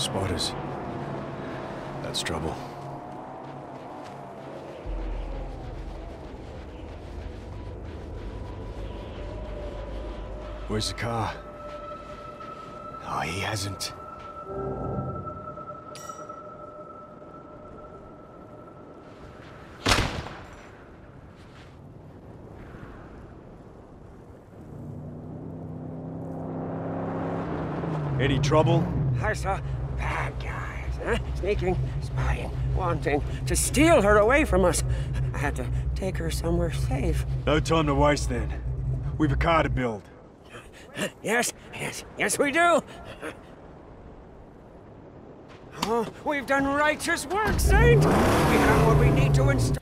Spotters. That's trouble. Where's the car? Oh, he hasn't. Any trouble? Hi, huh? Sneaking, spying, wanting to steal her away from us. I had to take her somewhere safe. No time to waste then. We've a car to build. Yes, yes, yes we do. Oh, we've done righteous work, Saint. We have what we need to install.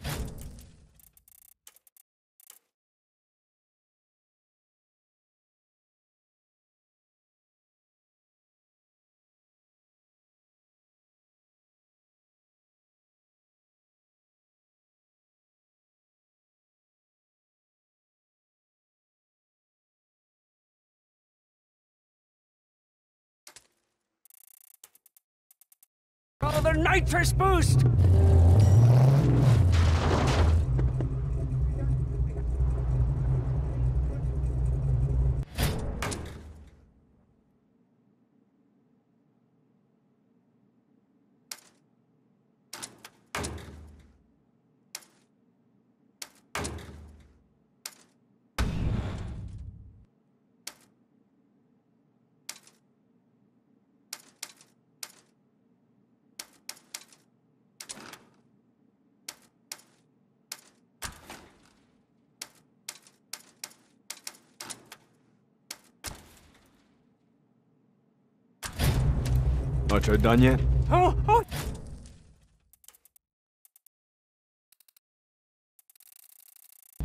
The nitrous boost! Nitro done yet? Oh, oh!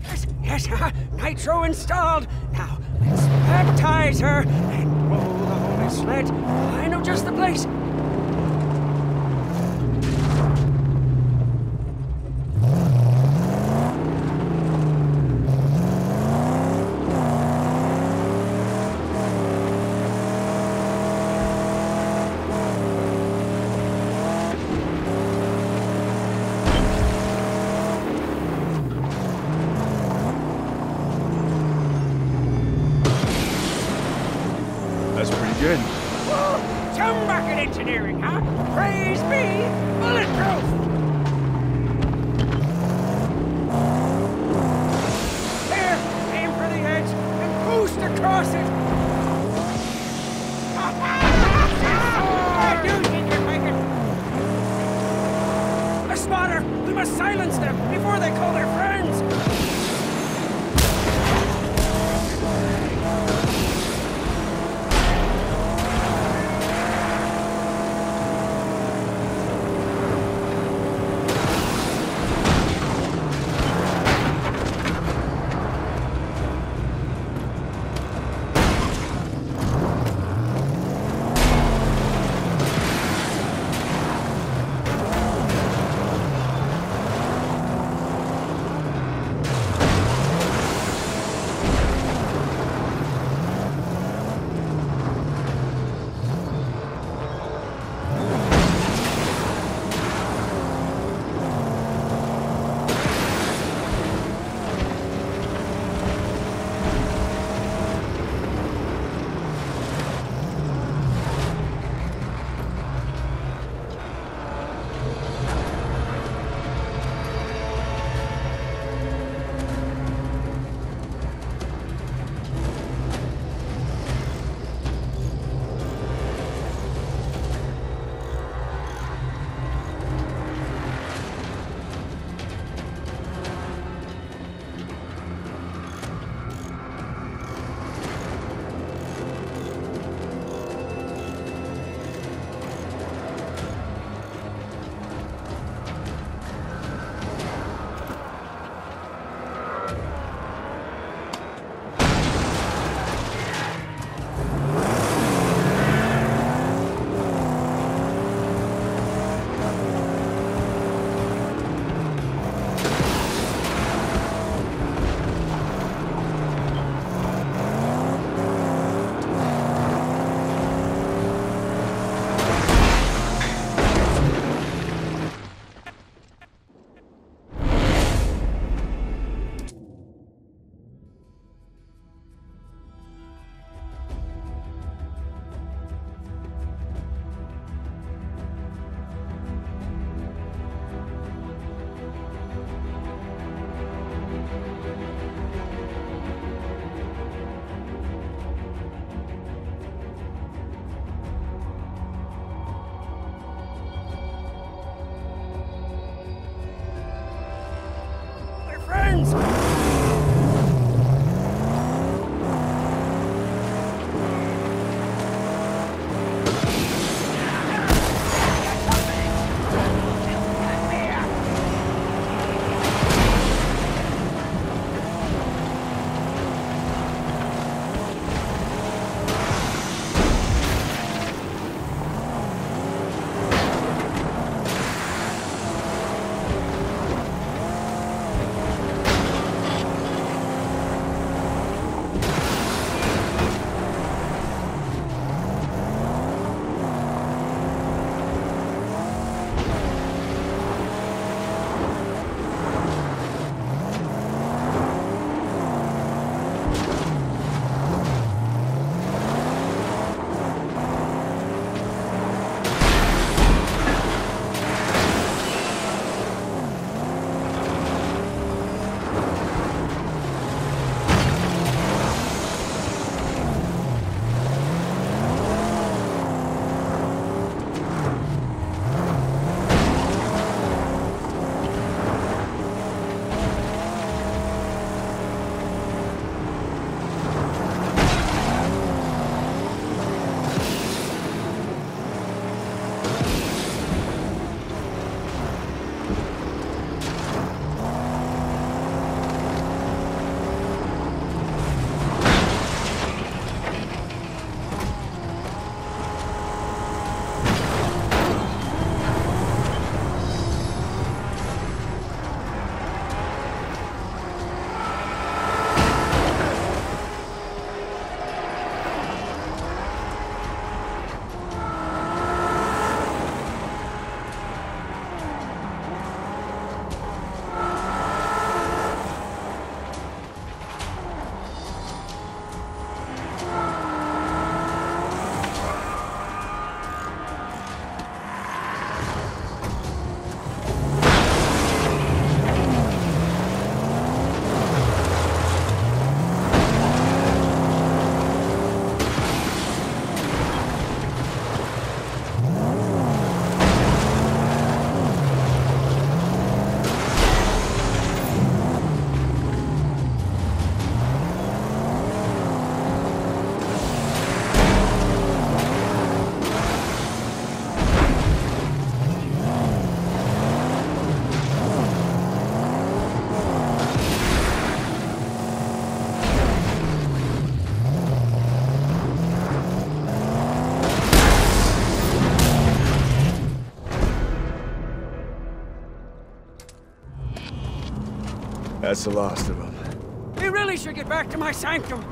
Yes, yes, uh, nitro installed. Now, let's baptize her and roll the holy sled. I know just the place. Engineering, huh? Praise be, bulletproof. There, aim for the edge and boost across it. That's the last of them. We really should get back to my sanctum.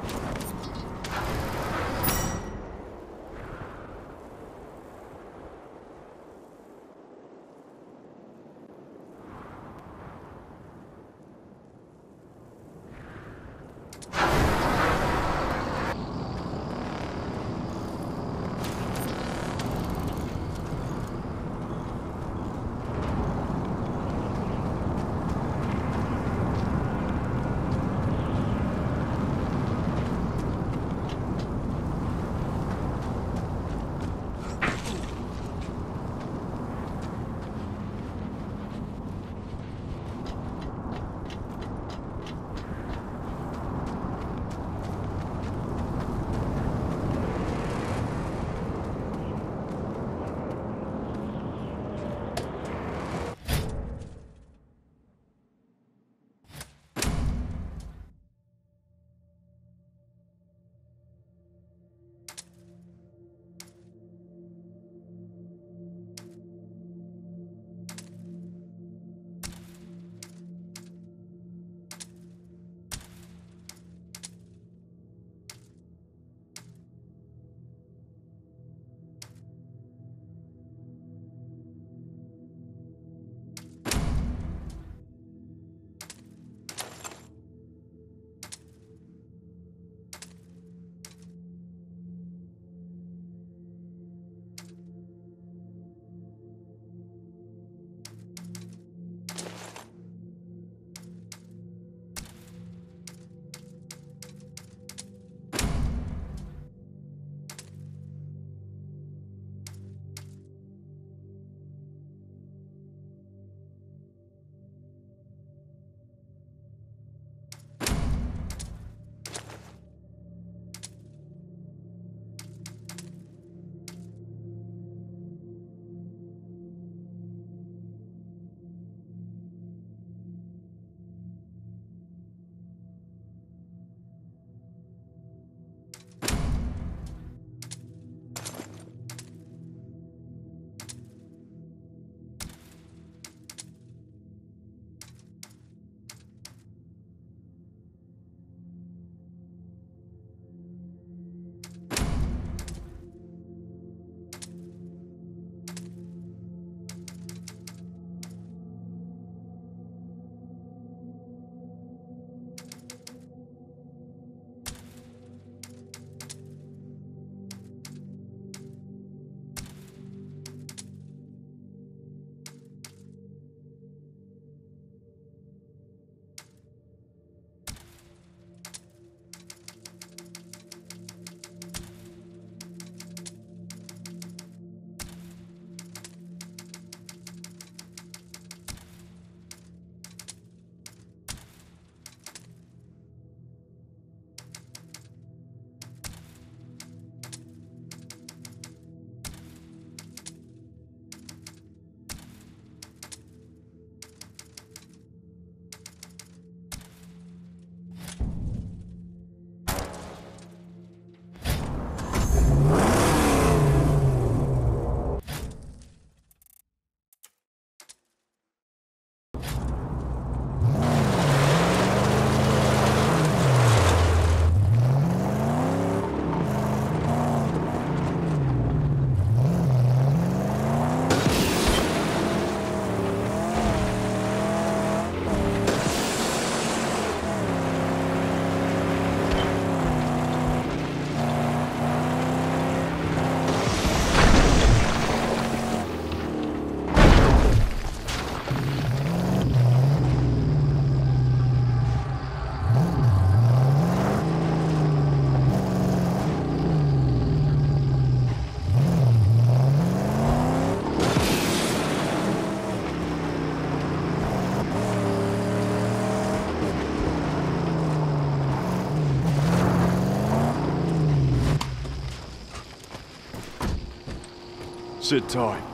Sit tight.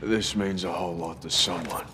This means a whole lot to someone.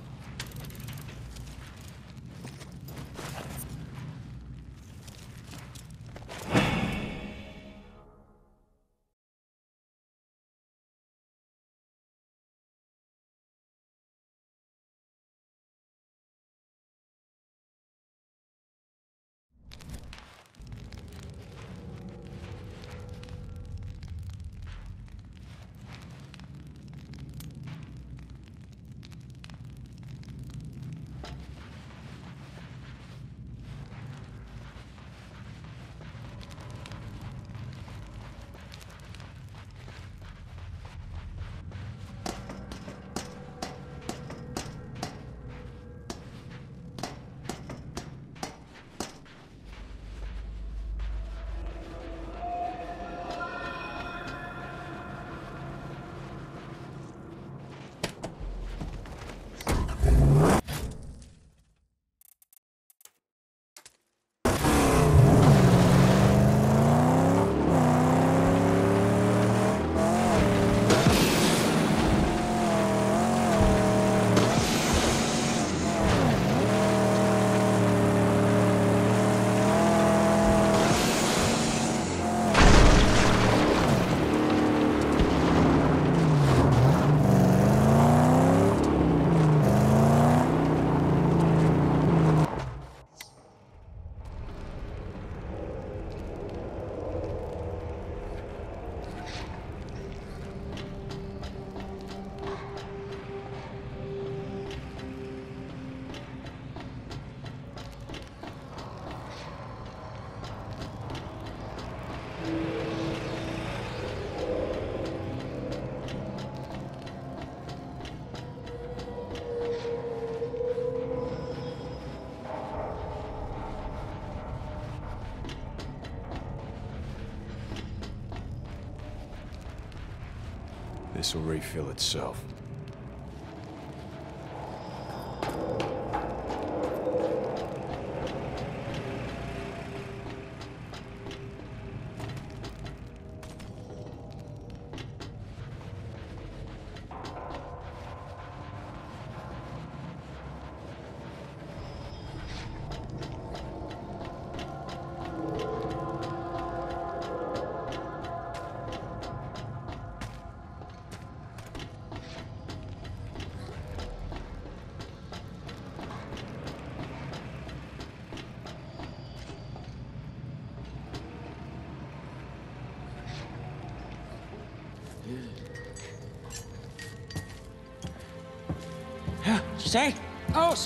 This will refill itself.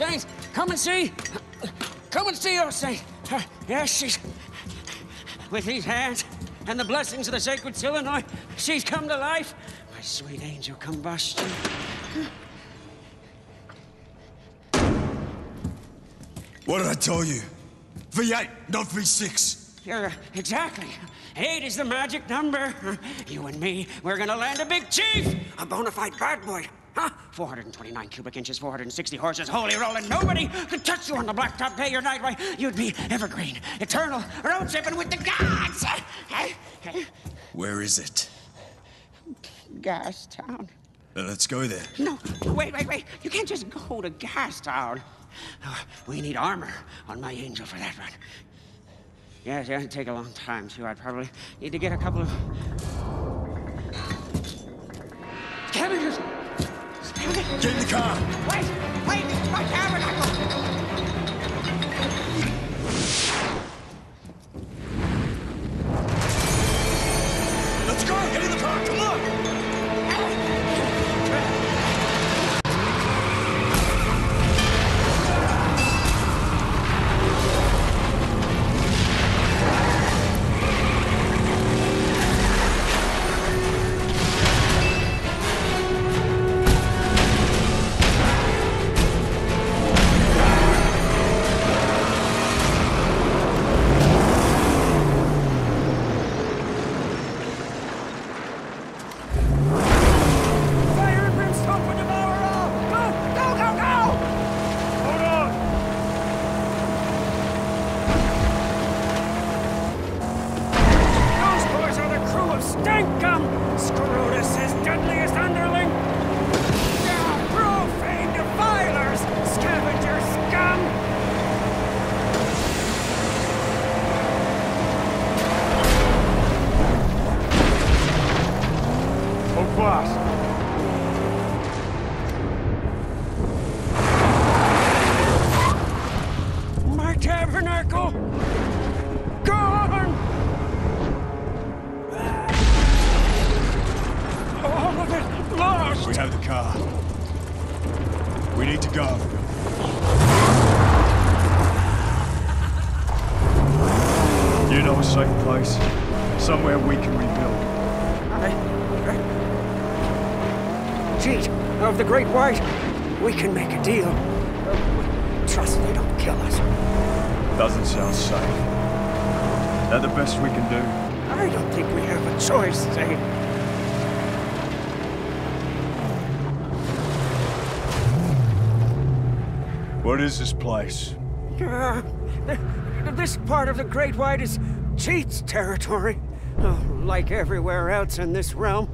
Oh, Saint, come and see. Come and see, oh, Saint. Uh, yes, she's... With these hands and the blessings of the sacred Solenoid, she's come to life. My sweet angel combustion. What did I tell you? V8, not V6. Yeah, exactly. Eight is the magic number. You and me, we're gonna land a big chief, a bona fide bad boy. Huh? 429 cubic inches, 460 horses, holy rolling. Nobody could touch you on the blacktop day or night. Why, you'd be evergreen, eternal, road tripping with the gods. Where is it? Gas Town. Uh, let's go there. No, wait, wait, wait. You can't just go to Gas Town. Uh, we need armor on my angel for that run. Yes, yeah, it'd take a long time, too. I'd probably need to get a couple of. Cabbages! Get in the car! Wait! Wait! My tabernacle! Let's go! Get in the car! Come on! Great White, we can make a deal. Trust they don't kill us. Doesn't sound safe. That the best we can do? I don't think we have a choice, Saint. What is this place? Uh, th- this part of the Great White is Jeet's territory. Oh, like everywhere else in this realm,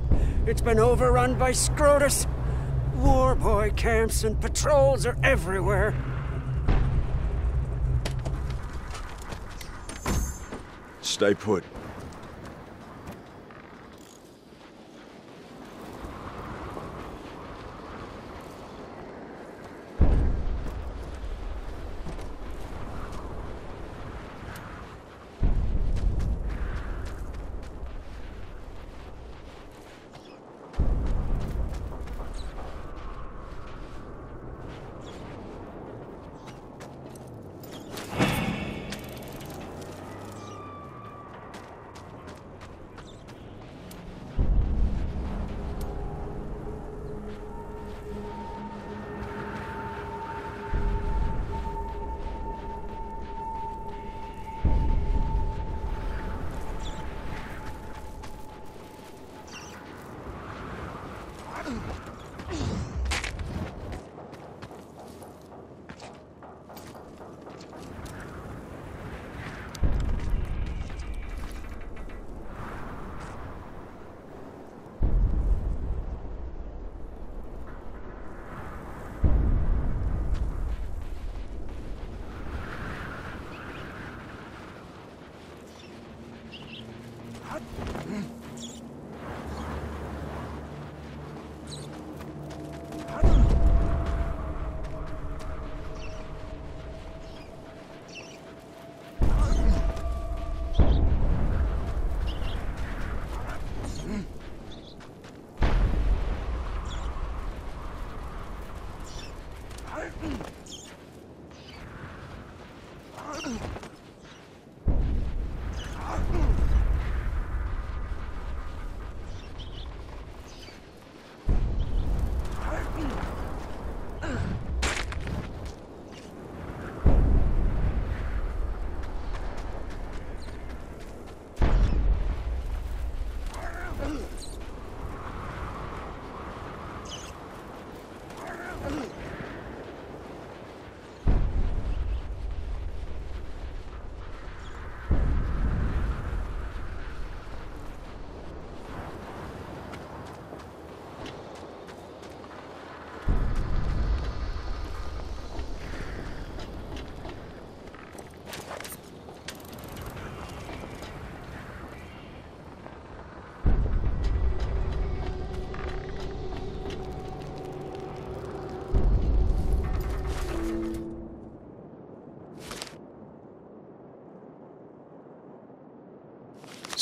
it's been overrun by Scrotus. Boy camps and patrols are everywhere. Stay put.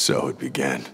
So it began.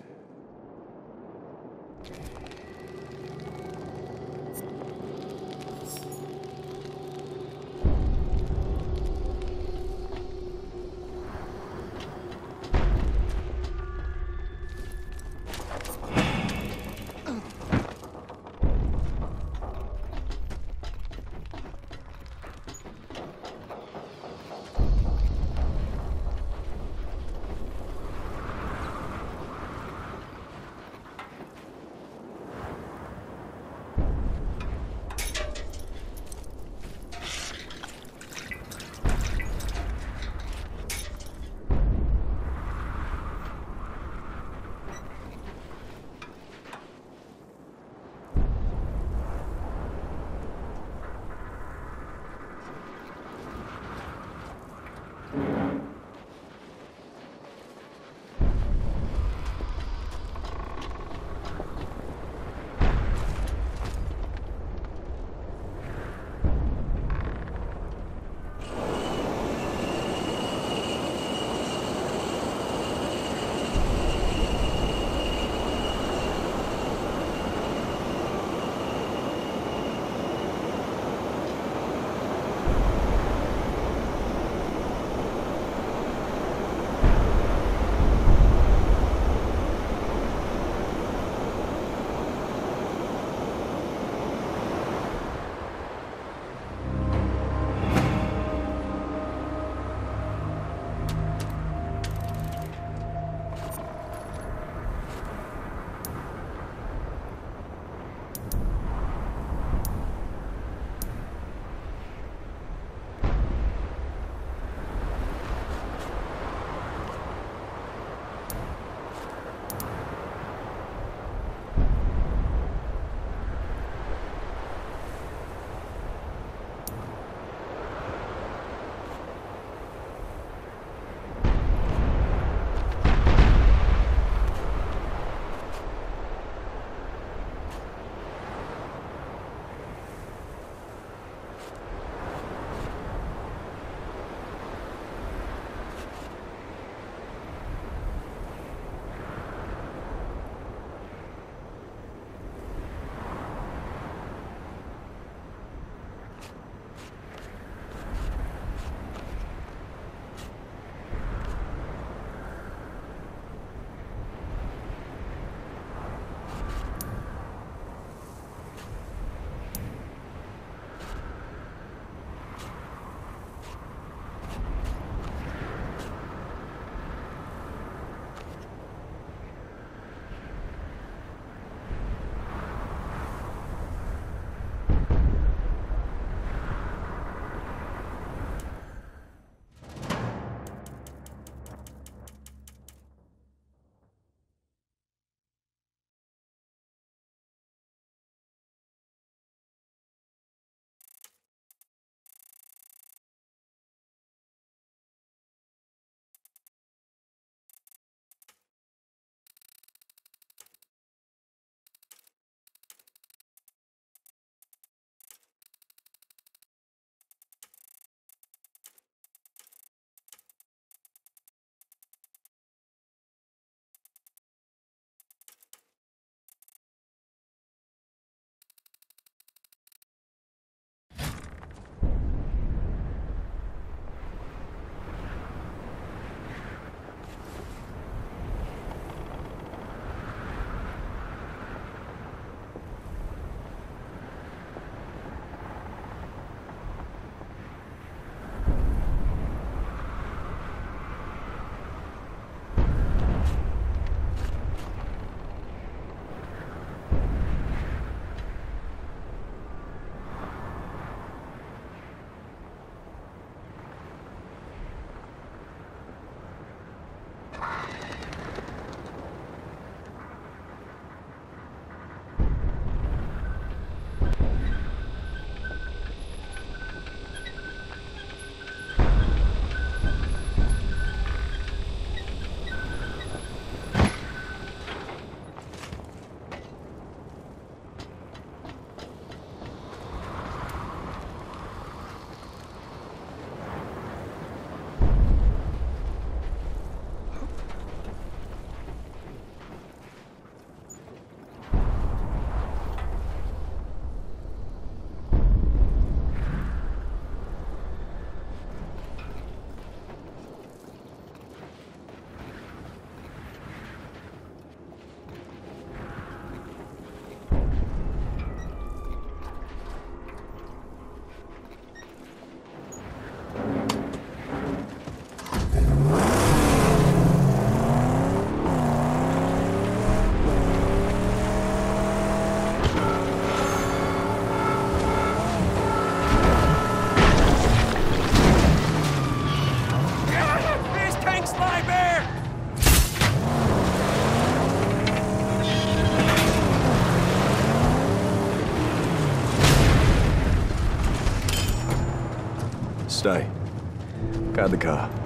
Car.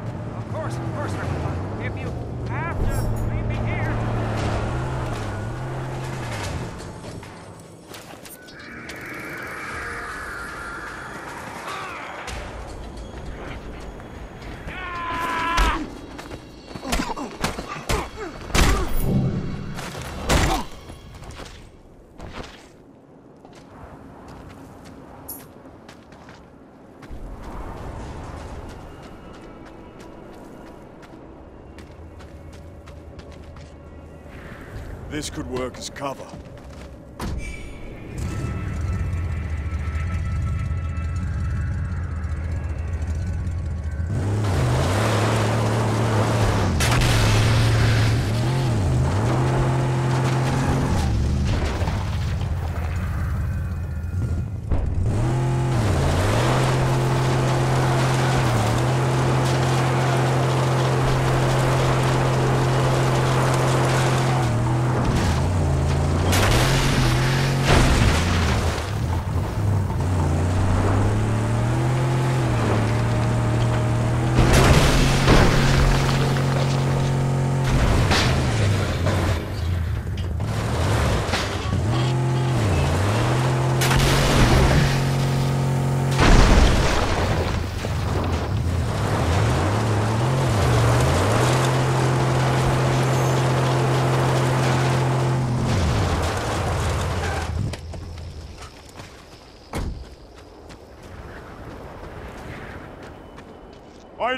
This could work as cover.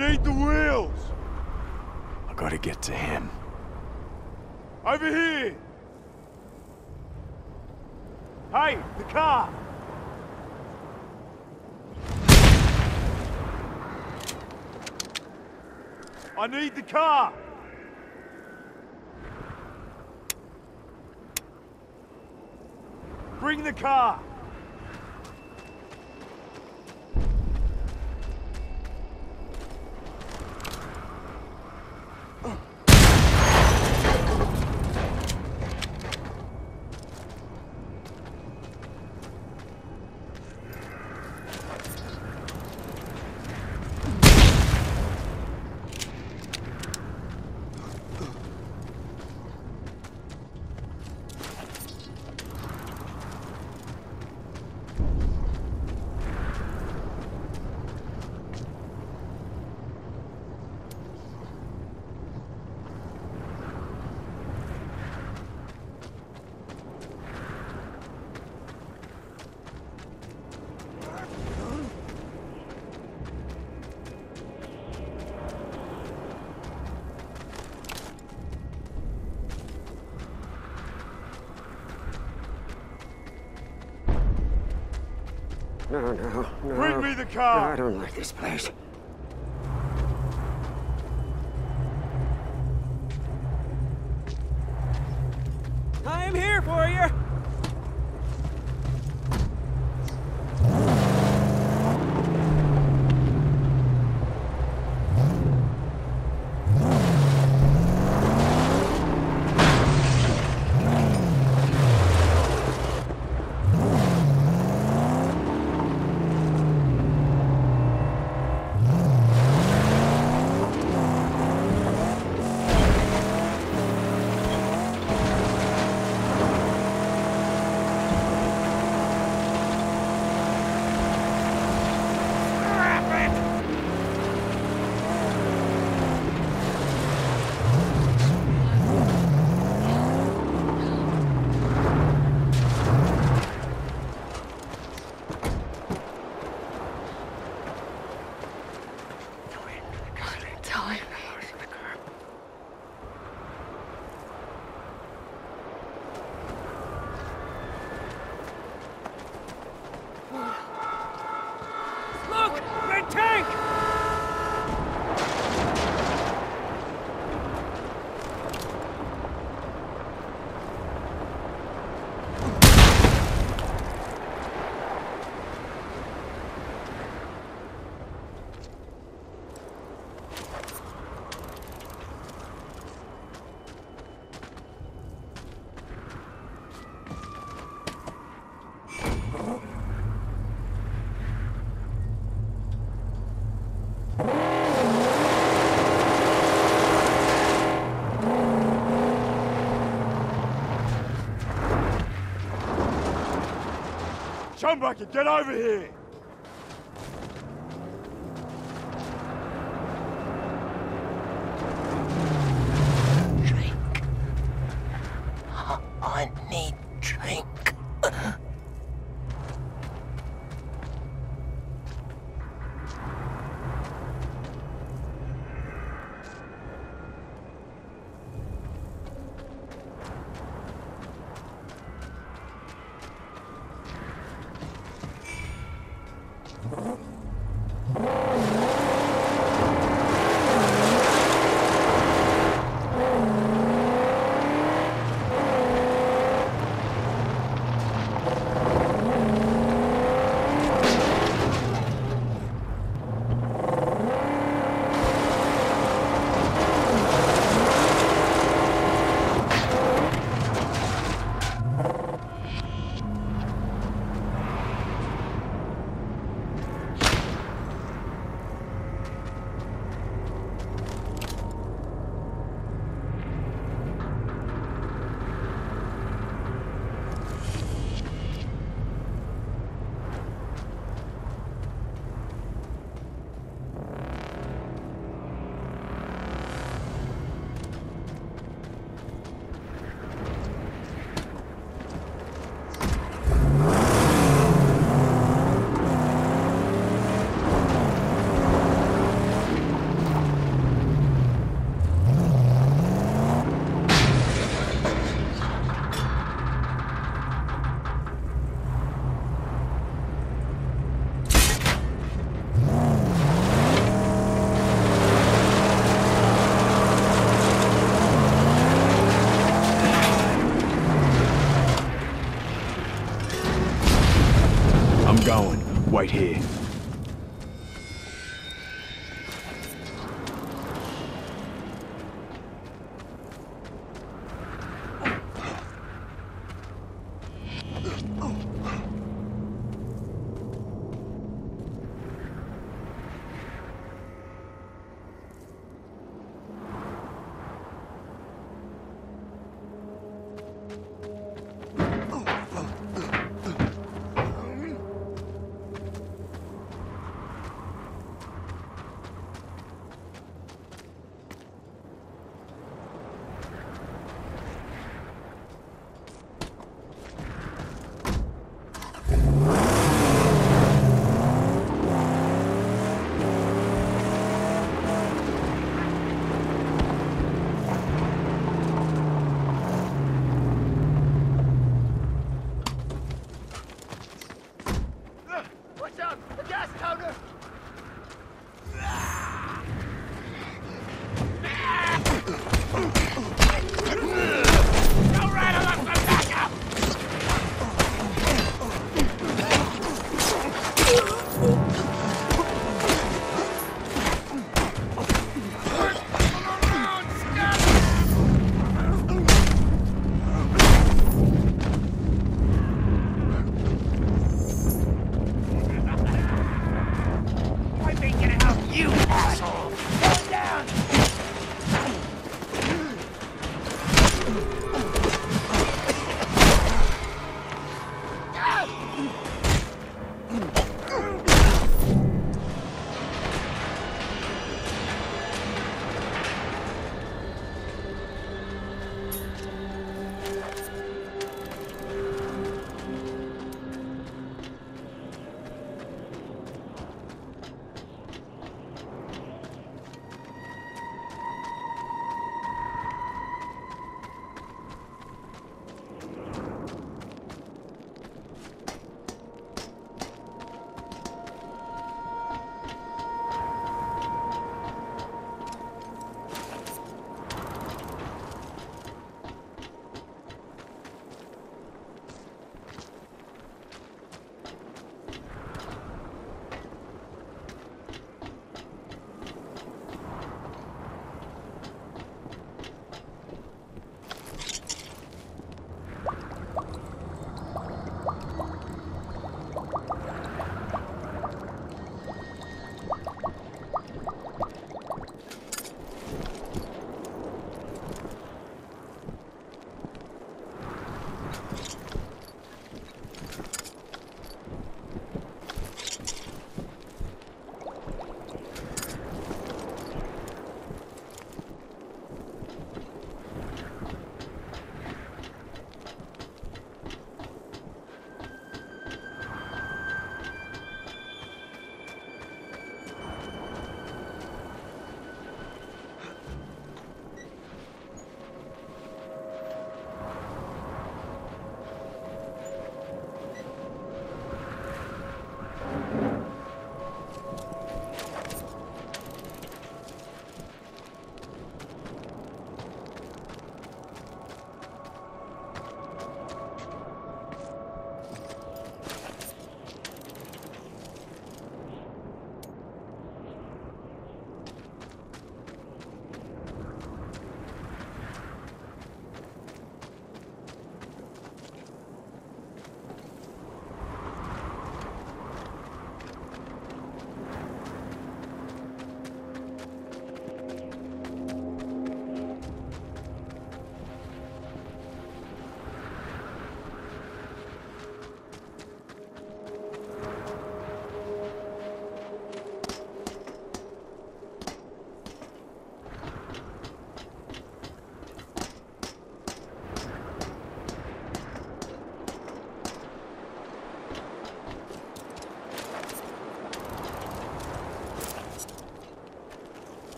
Need the wheels! I gotta get to him. Over here! Hey, the car! I need the car! Bring the car! No, no, no. Bring me the No, car! I don't like this place. Come back and get over here!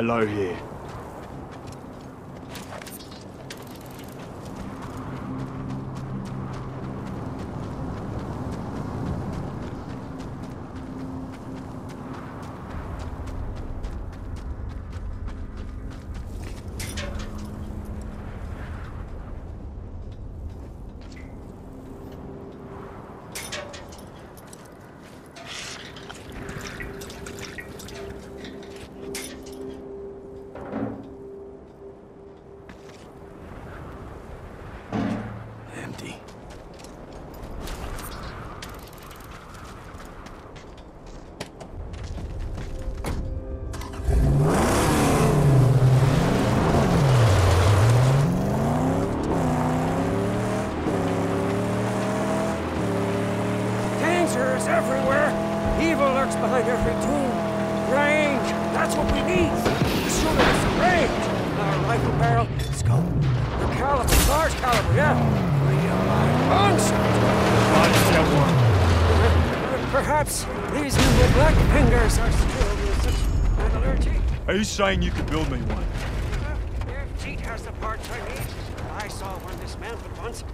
Low here. Live gunshot. Let's get one. Perhaps these new black fingers are still with such metallurgy. Are you saying you could build me one? If Jeet has the parts I need, I saw one dismantled once.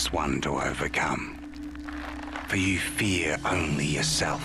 Hardest one to overcome. For you fear only yourself.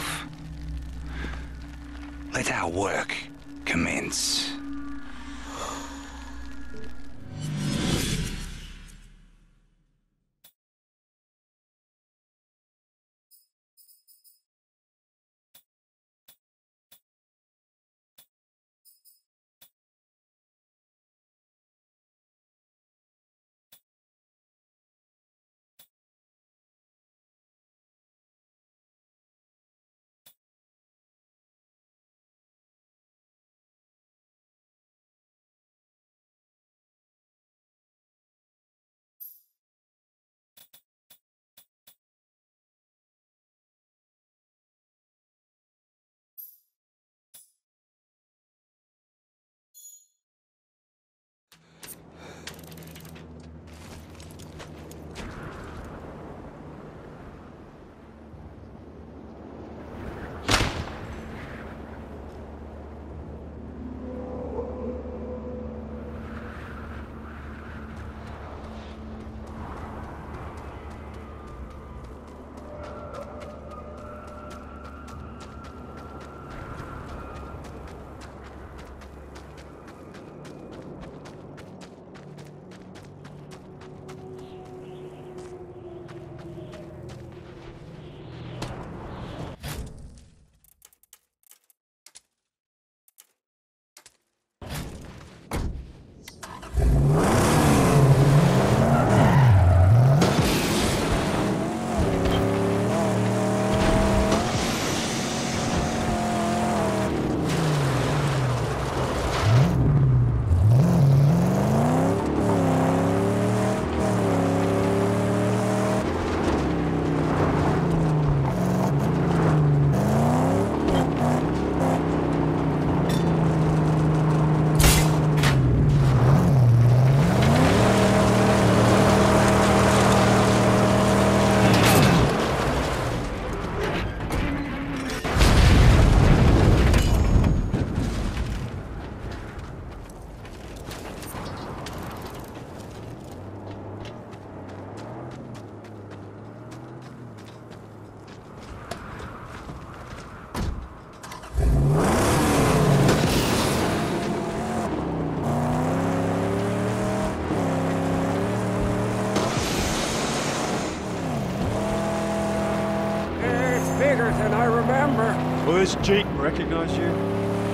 This Jeet recognize you?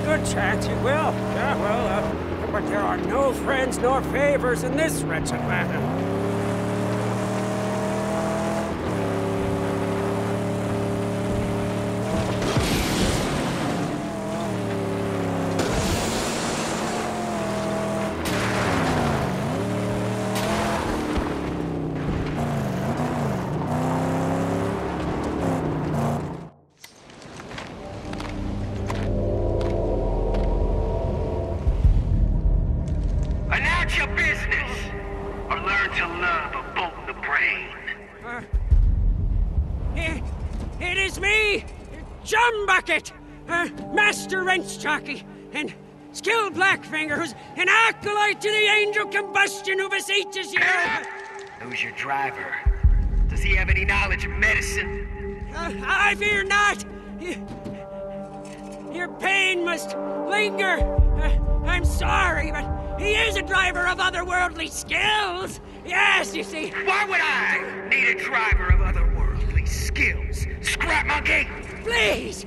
Good chance it will. Yeah, well, uh, but there are no friends nor favors in this wretched land. Jockey, and skilled Blackfinger, who's an acolyte to the angel combustion who beseeches you. Who's your driver? Does he have any knowledge of medicine? Uh, I fear not. Your pain must linger. Uh, I'm sorry, but he is a driver of otherworldly skills. Yes, you see. Why would I need a driver of otherworldly skills? Scrap monkey! Please,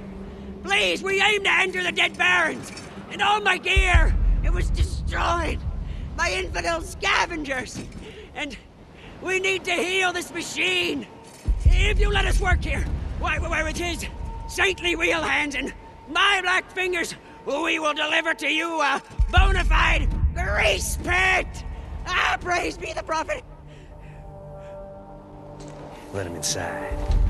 please, we aim to enter the Dead barons, and all my gear, it was destroyed by infidel scavengers. And we need to heal this machine. If you let us work here, why, why with his saintly wheel hands and my black fingers, we will deliver to you a bona fide grease pit. Ah, praise be the prophet. Let him inside.